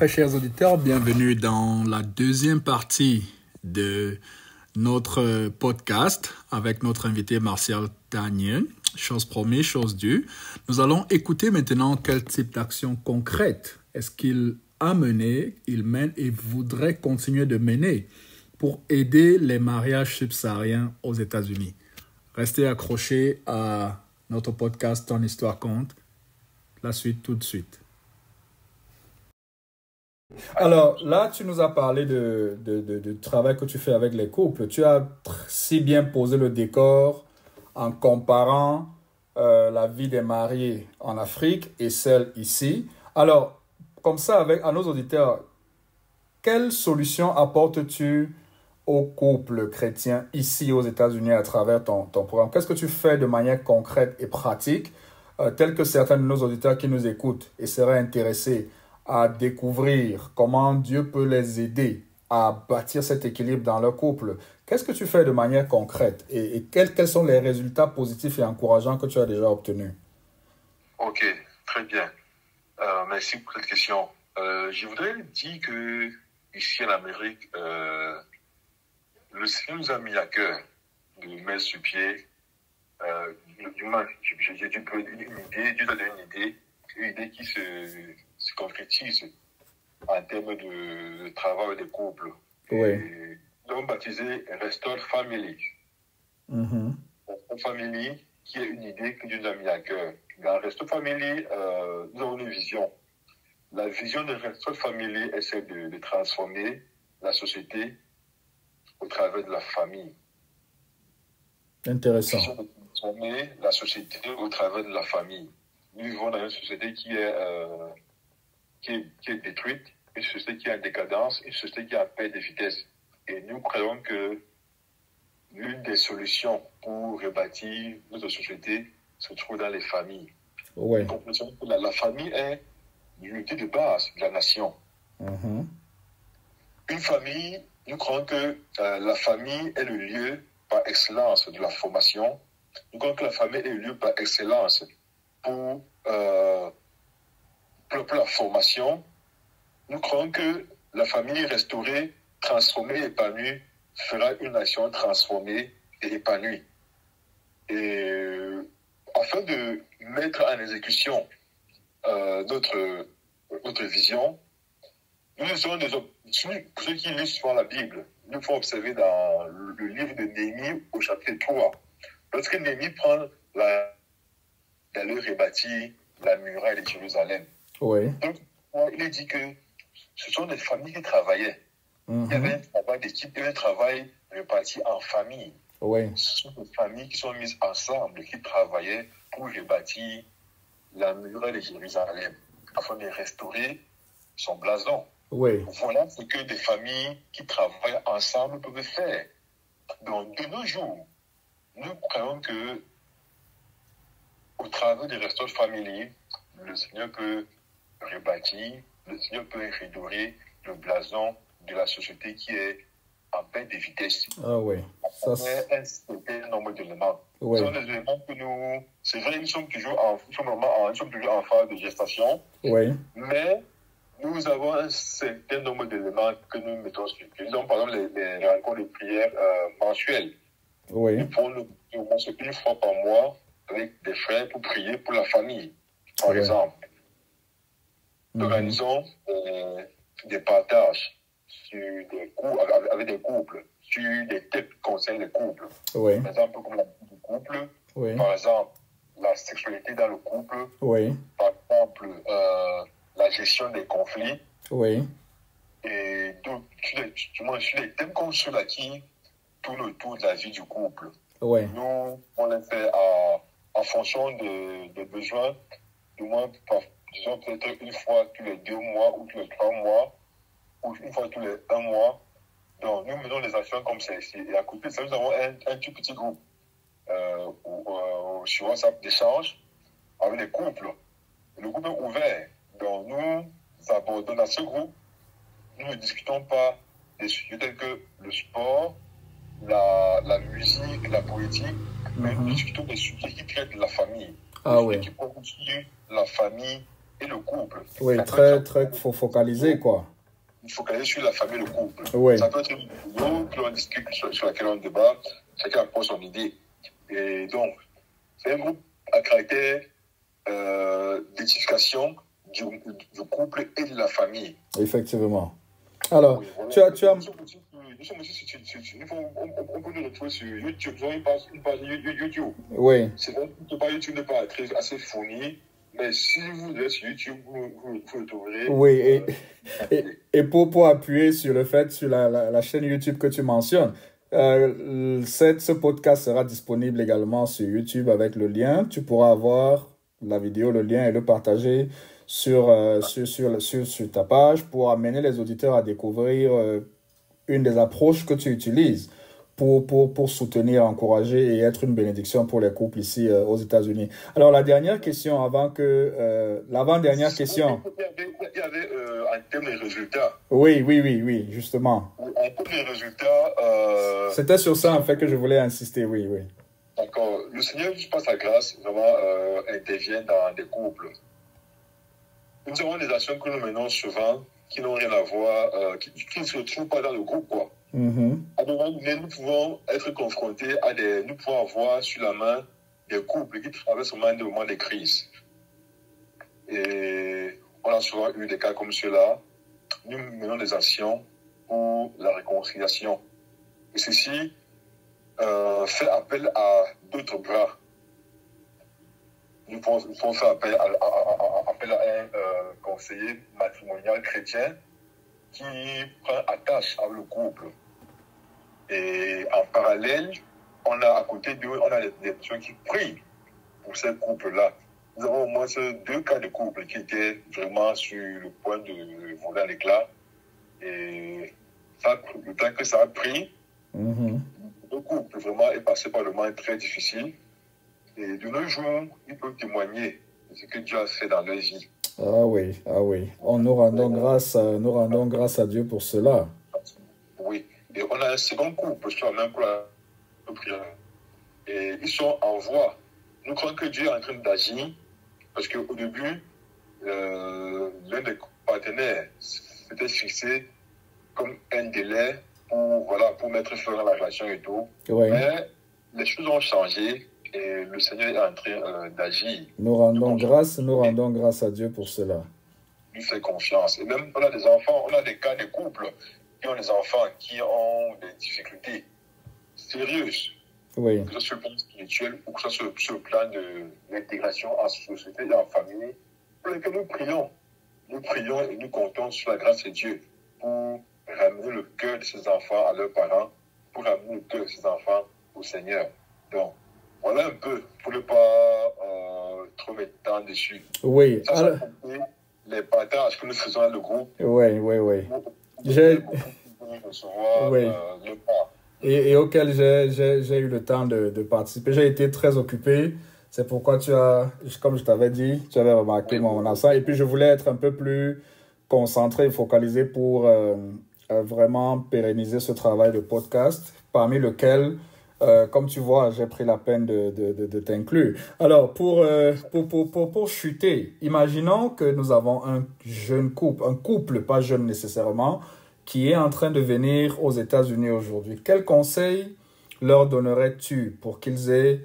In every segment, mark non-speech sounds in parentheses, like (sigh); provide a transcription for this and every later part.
très chers auditeurs, bienvenue dans la deuxième partie de notre podcast avec notre invité Martial Daniel. Chose promise, chose due. Nous allons écouter maintenant quel type d'action concrète est-ce qu'il a mené, il mène et voudrait continuer de mener pour aider les mariages subsahariens aux États-Unis. Restez accrochés à notre podcast Ton histoire compte. La suite tout de suite. Alors là, tu nous as parlé de, de, travail que tu fais avec les couples. Tu as si bien posé le décor en comparant euh, la vie des mariés en Afrique et celle ici. Alors, comme ça, avec, à nos auditeurs, quelle solution apportes-tu aux couples chrétiens ici aux États-Unis à travers ton, ton programme? Qu'est-ce que tu fais de manière concrète et pratique, euh, tel que certains de nos auditeurs qui nous écoutent et seraient intéressés à découvrir comment Dieu peut les aider à bâtir cet équilibre dans leur couple. Qu'est-ce que tu fais de manière concrète et, quels, sont les résultats positifs et encourageants que tu as déjà obtenus? Ok, très bien. Euh, merci pour cette question. Euh, je voudrais dire que ici en Amérique, euh, le Seigneur nous a mis à cœur de mettre sur pied, euh, du moins, j'ai une idée, Dieu a donné une idée, une idée qui se concrétise en termes de, travail des couples. Oui. nous avons baptisé Restore Family. Mm Restore Family, qui est une idée que Dieu nous a mis à cœur. Dans Restore Family, euh, nous avons une vision. La vision de Restore Family essaie de, de transformer la société au travers de la famille. Intéressant. de transformer la société au travers de la famille. Nous vivons dans une société qui est euh, qui est, qui est détruite, une société qui est en décadence, une société qui a perte de vitesse. Et nous croyons que l'une des solutions pour rebâtir notre société se trouve dans les familles. Ouais. La, la, famille est l'unité de base de la nation. Mm-hmm. Une famille, nous croyons que euh, la famille est le lieu par excellence de la formation. Nous croyons que la famille est le lieu par excellence pour euh, la formation, nous croyons que la famille restaurée, transformée, épanouie, fera une nation transformée et épanouie. Et euh, afin de mettre en exécution euh, notre, notre vision, nous avons des ceux qui lisent souvent la Bible, nous pouvons observer dans le livre de Néhémie au chapitre 3. Lorsque Néhémie prend la, d'aller rebâtir la muraille de Jérusalem, oui. Donc, il est dit que ce sont des familles qui travaillaient. Il y avait un travail d'équipe, il y avait un travail réparti en famille. Oui. Ce sont des familles qui sont mises ensemble, qui travaillaient pour rebâtir la muraille de Jérusalem, afin de restaurer son blason. Oui. Voilà ce que des familles qui travaillent ensemble peuvent faire. Donc, de nos jours, nous croyons que, au travers des restos familiers, le Seigneur peut le Seigneur peut redorer le blason de la société qui est en paix de vitesse. Ah oui. Ça, c'est un certain nombre d'éléments. Oui. Ce sont des éléments que nous. C'est vrai, nous sommes toujours en, nous sommes en, nous sommes toujours en phase de gestation. Oui. Mais nous avons un certain nombre d'éléments que nous mettons sur pied. Nous avons par exemple les, les rencontres de prière euh, mensuelles. Oui. Nous nous, une fois par mois avec des frères pour prier pour la famille, par exemple. Nous mhm. organisons euh, des partages sur des avec, des couples, sur des thèmes qui concernent les couples. Par exemple, comme la du couple, par exemple, la sexualité dans le couple, par exemple, euh, la gestion des conflits. Oui. Et donc, sur les, thèmes comme ceux-là qui tournent autour de la vie du couple. Nous, on les fait en fonction des besoins, du moins par, disons peut-être une fois tous les deux mois ou tous les trois mois, ou une fois tous les un mois. Donc, nous menons des actions comme celle-ci. Et à côté de ça, nous avons un, un tout petit groupe euh, euh, sur WhatsApp d'échange avec des couples. Le groupe est ouvert. Donc, nous abordons dans ce groupe. Nous ne discutons pas des sujets tels que le sport, la, la musique, la politique, mais nous mhm. discutons des sujets qui traitent de la famille. Ah, oui. Qui la famille et le couple. Oui, Ça très, très fo- focalisé, quoi. focaliser sur la famille le couple. Oui. Ça peut être une vidéo que l'on discute, sur, sur laquelle on débat, chacun apporte son idée. Et donc, c'est un groupe à caractère euh, d'édification du, du couple et de la famille. Effectivement. Alors, Oui, voilà. tu as, tu as, Nous sommes aussi sur- aussi sur- sur- on, peut nous retrouver sur YouTube. Nous avons une page, une page You- YouTube. oui, C'est vrai que pas YouTube n'est pas assez fourni, mais si vous êtes sur YouTube, vous, vous, vous trouverez. Oui, et- Euh, (laughs) Et, et pour, pour appuyer sur le fait, sur la, la, la chaîne YouTube que tu mentionnes, euh, cette, ce podcast sera disponible également sur YouTube avec le lien. Tu pourras avoir la vidéo, le lien et le partager sur, euh, sur, sur, sur, sur ta page pour amener les auditeurs à découvrir une des approches que tu utilises pour, pour, pour soutenir, encourager et être une bénédiction pour les couples ici euh, aux États-Unis. Alors, la dernière question avant que... euh, L'avant-dernière question. Il y avait, euh, en termes de résultats, Oui, oui, oui, oui, justement. en termes de résultats, euh, C'était sur ça, en fait, que je voulais insister, oui, oui. d'accord, le Seigneur, je pense, sa grâce, vraiment euh, intervient dans des couples. Nous avons des actions que nous menons souvent qui n'ont rien à voir, qui, qui ne se retrouvent pas dans le groupe, quoi. Mhm. À un moment donné, nous pouvons être confrontés à des. Nous pouvons avoir sur la main des couples qui traversent vraiment des moments de crise. Et on a souvent eu des cas comme ceux-là. Nous menons des actions pour la réconciliation. Et ceci euh, fait appel à d'autres bras. Nous pouvons, faire appel à- appel à un euh, conseiller matrimonial chrétien qui prend attache avec le couple. Et en parallèle, on a à côté d'eux, on a des, personnes qui prient pour ces couples-là. Nous avons au moins deux cas de couple qui étaient vraiment sur le point de voler à l'éclat. Et ça, le temps que ça a pris, Mhm. le couple vraiment est passé par le moment très difficile. Et de nos jours, ils peuvent témoigner de ce que Dieu a fait dans leur vie. Ah oui, ah oui. Oh, nous rendons grâce, à, nous rendons grâce à Dieu pour cela. Oui. Et on a un second couple sur même prière. Et ils sont en voie. Nous croyons que Dieu est en train d'agir parce qu'au début, euh, l'un des partenaires s'était fixé comme un délai pour, voilà, pour mettre fin à la relation et tout. Oui, Mais les choses ont changé et le Seigneur est en train euh, d'agir. nous rendons grâce, nous rendons grâce à Dieu pour cela. lui fait confiance. Et même, on a des enfants, on a des cas de couples qui ont des enfants qui ont des difficultés sérieuses, Oui, que ce soit sur le plan spirituel ou que ce soit sur, sur le plan de l'intégration en société et en famille, pour lesquels nous prions. Nous prions et nous comptons sur la grâce de Dieu pour ramener le cœur de ces enfants à leurs parents, pour ramener le cœur de ces enfants au Seigneur. Donc, voilà un peu, pour ne pas euh, trop mettre de temps dessus. oui, Ça, alors- les partages que nous faisons dans le groupe? oui, oui, oui. Recevoir euh. Et, et auquel j'ai- j'ai j'ai eu le temps de, de participer. J'ai été très occupé. C'est pourquoi tu as, comme je t'avais dit, tu avais remarqué Oui. mon absence. Et puis, je voulais être un peu plus concentré, focalisé pour euh, vraiment pérenniser ce travail de podcast, parmi lequel, euh, comme tu vois, j'ai pris la peine de, de, de, t'inclure. Alors, pour, euh, pour, pour, pour, pour chuter, imaginons que nous avons un jeune couple, un couple, pas jeune nécessairement, qui est en train de venir aux États-Unis aujourd'hui. Quel conseil leur donnerais-tu pour qu'ils aient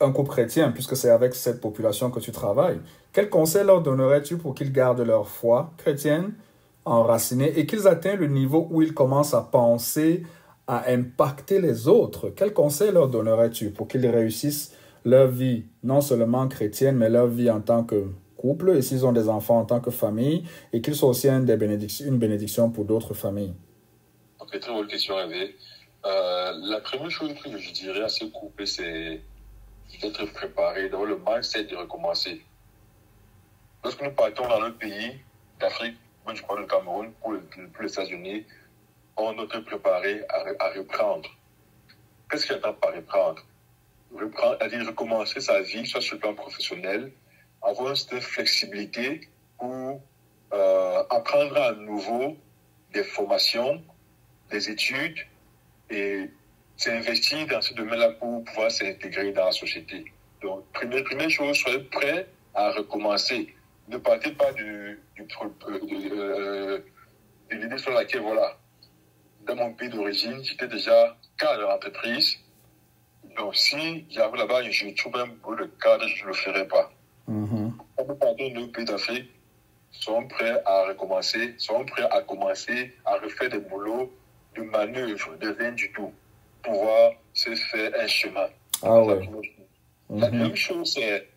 un couple chrétien, puisque c'est avec cette population que tu travailles? Quel conseil leur donnerais-tu pour qu'ils gardent leur foi chrétienne enracinée et qu'ils atteignent le niveau où ils commencent à penser à impacter les autres Quel conseil leur donnerais-tu pour qu'ils réussissent leur vie, non seulement chrétienne, mais leur vie en tant que couple, et s'ils ont des enfants en tant que famille, et qu'ils soient aussi une, bénédiction pour d'autres familles? Très bonne question, Hervé. Euh, la première chose que je dirais à ce couple, c'est d'être préparé, d'avoir le mindset de recommencer. Lorsque nous partons dans notre pays d'Afrique, je parle du Cameroun, pour, pour les États-Unis, on doit être préparé à, re- à reprendre. Qu'est-ce qu'il j'entends par reprendre? Reprendre, c'est-à-dire recommencer sa vie, soit sur le plan professionnel, avoir une certaine flexibilité pour euh, apprendre à nouveau des formations, des études et s'investir dans ce domaine-là pour pouvoir s'intégrer dans la société. Donc, première, première chose, soyez prêt à recommencer. ne partez pas du, du, de, de l'idée sur laquelle, voilà, dans mon pays d'origine, j'étais déjà cadre d'entreprise. Donc, si j'arrive là-bas je trouve un bout de cadre, je ne le ferai pas. Mhm. La plupart de nos pays d'Afrique sont prêts à recommencer, sont prêts à commencer à refaire des boulots de manœuvre, de rien du tout, pour pouvoir se faire un chemin. Ah ouais. La Mhm. même chose, c'est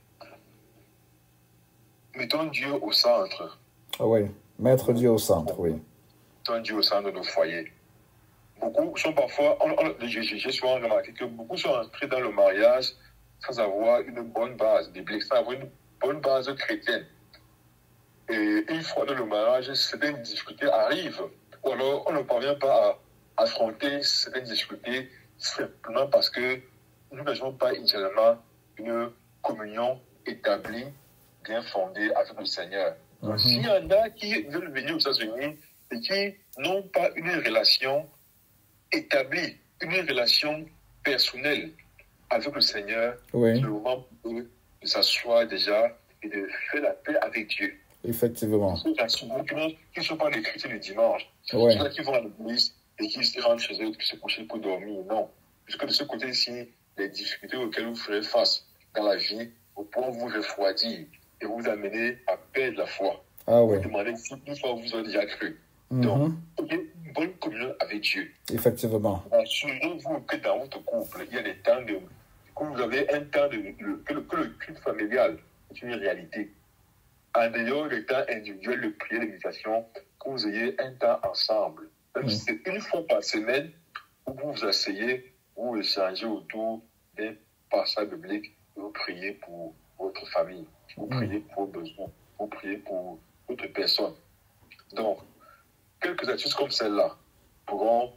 mettons Dieu au centre. Ah oui. Mettre Dieu au centre, oui. Mettons Dieu au centre de nos foyers. Beaucoup sont parfois, on- on- j'ai souvent remarqué que beaucoup sont entrés dans le mariage sans avoir une bonne base biblique, sans avoir une bonne base chrétienne. Et une fois dans le mariage, certaines difficultés arrivent. Ou alors, on ne parvient pas à affronter certaines difficultés simplement parce que nous n'avons pas initialement une communion établie, bien fondée avec le Seigneur. Donc, Mhm. S'il y en a qui veulent venir aux États-Unis et qui n'ont pas une relation établie, une relation personnelle avec le Seigneur, Oui, le moment eux de s'asseoir déjà et de faire la paix avec Dieu. effectivement. Ceux qui ne sont pas les chrétiens le dimanche, Ouais. ceux qui vont à l'église et qui se rentrent chez eux, qui se couchent pour dormir, non. Puisque de ce côté-ci, les difficultés auxquelles vous ferez face dans la vie vont pouvoir vous refroidir et vous amener à perdre la foi. Ah oui. Vous demandez si une fois vous avez déjà cru. Mhm. Donc, une bonne communion avec Dieu. Effectivement. Assurez-vous que dans votre couple, il y a des temps de. que vous avez un temps de. le- que, le, que le culte familial est une réalité. En dehors des temps individuels de prière de méditation, que vous ayez un temps ensemble. Même si c'est une fois par semaine, où vous vous asseyez, vous échangez autour d'un passage biblique vous priez pour votre famille, vous priez pour vos besoins, vous priez pour d'autres personnes. Donc, quelques astuces comme celle-là pourront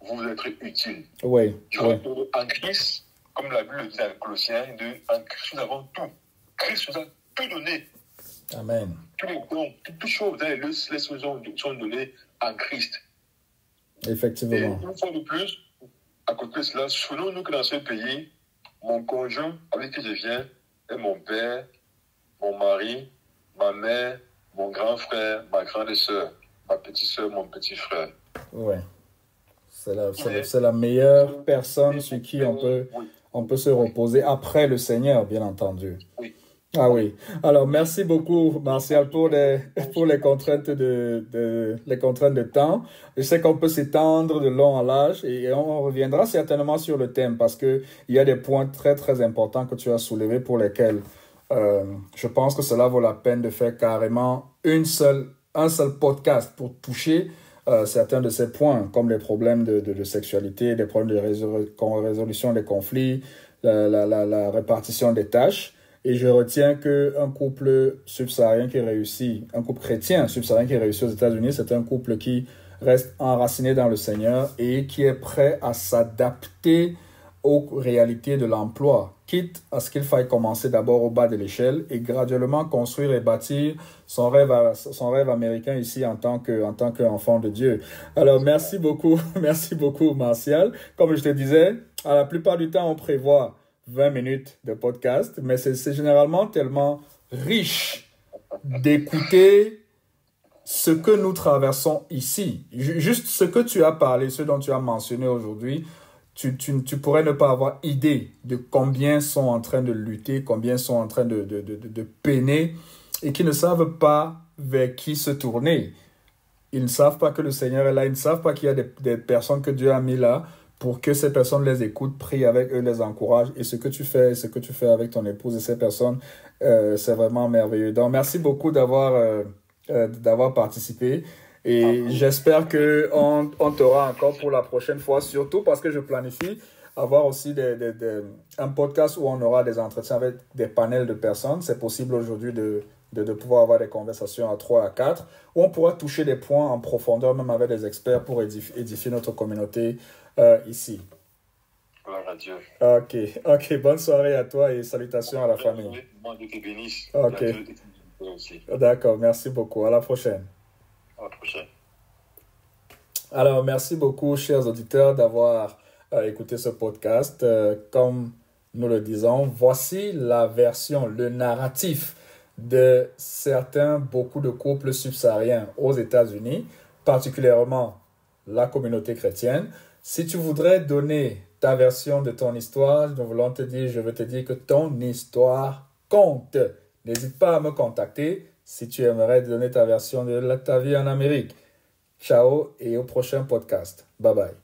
vous être utiles. Oui, Je crois qu'en Christ, comme la Bible le dit dans Colossiens, en Christ nous avons tout. Christ nous a tout donné. Amen. Tous les dons, toutes choses, les, choses sont données en Christ. Et Effectivement. une fois de plus, à côté de cela, souvenons-nous que dans ce pays, mon conjoint avec qui je viens est mon père, mon mari, ma mère, mon grand frère, ma grande sœur, ma petite sœur, mon petit frère. Oui. C'est la, c'est la- meilleure personne sur qui on peut, on peut se reposer après le Seigneur, bien entendu. Oui. Ah oui. Alors, merci beaucoup, Martial, pour les, pour les contraintes de, de, les contraintes de temps. Je sais qu'on peut s'étendre de long en large et on reviendra certainement sur le thème parce que il y a des points très, très importants que tu as soulevés pour lesquels euh, je pense que cela vaut la peine de faire carrément une seule, un seul podcast pour toucher euh, certains de ces points, comme les problèmes de, sexualité, des problèmes de résolu- résolution des conflits, la, la répartition des tâches. Et je retiens qu'un couple subsaharien qui réussit, un couple chrétien subsaharien qui réussit aux États-Unis, c'est un couple qui reste enraciné dans le Seigneur et qui est prêt à s'adapter aux réalités de l'emploi, quitte à ce qu'il faille commencer d'abord au bas de l'échelle et graduellement construire et bâtir son rêve, son rêve américain ici en tant que, en tant qu'enfant de Dieu. Alors, merci beaucoup, (laughs) merci beaucoup, Martial. Comme je te disais, à la plupart du temps, on prévoit 20 minutes de podcast, mais c'est généralement tellement riche d'écouter ce que nous traversons ici. Ju- Juste ce que tu as parlé, ce dont tu as mentionné aujourd'hui, tu, tu, tu pourrais ne pas avoir idée de combien sont en train de lutter, combien sont en train de, de, de, de- peiner et qui ne savent pas vers qui se tourner. Ils ne savent pas que le Seigneur est là, ils ne savent pas qu'il y a des, des personnes que Dieu a mis là pour que ces personnes les écoutent, prient avec eux, les encouragent. Et ce que tu fais, ce que tu fais avec ton épouse et ces personnes, euh, c'est vraiment merveilleux. Donc, merci beaucoup d'avoir euh, euh, d'avoir participé. Et j'espère que on, on t'aura encore pour la prochaine fois, surtout parce que je planifie avoir aussi des, des- des- un podcast où on aura des entretiens avec des panels de personnes. C'est possible aujourd'hui de, de, de pouvoir avoir des conversations à 3 à 4, où on pourra toucher des points en profondeur, même avec des experts, pour édifier, édifier notre communauté euh, ici. Gloire à Dieu. Ok, ok, bonne soirée à toi et salutations à la famille. Dieu te bénisse. Ok. D'accord, merci beaucoup. À la prochaine. Alors, merci beaucoup, chers auditeurs, d'avoir euh, écouté ce podcast. Euh, comme nous le disons, voici la version, le narratif de certains, beaucoup de couples subsahariens aux États-Unis, particulièrement la communauté chrétienne. Si tu voudrais donner ta version de ton histoire, nous voulons te dire, je veux te dire que ton histoire compte. N'hésite pas à me contacter si tu aimerais donner ta version de ta vie en Amérique. Ciao et au prochain podcast. Bye bye.